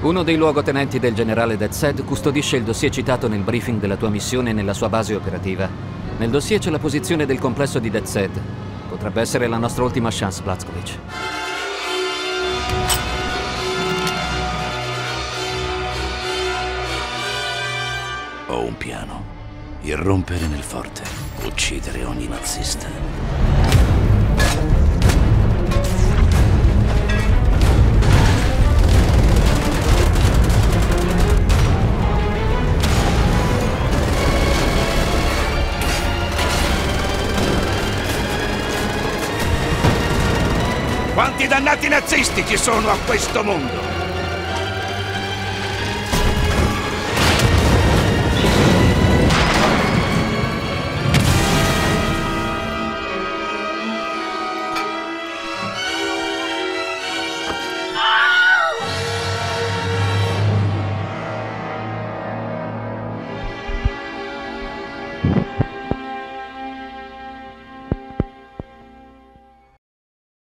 Uno dei luogotenenti del generale Dead custodisce il dossier citato nel briefing della tua missione nella sua base operativa. Nel dossier c'è la posizione del complesso di Dead Potrebbe essere la nostra ultima chance, Blazkowicz. Ho un piano. Irrompere nel forte. Uccidere ogni nazista. Quanti dannati nazisti ci sono a questo mondo?